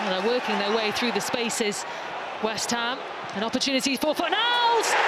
And they're working their way through the spaces. West Ham, an opportunity for Fornals!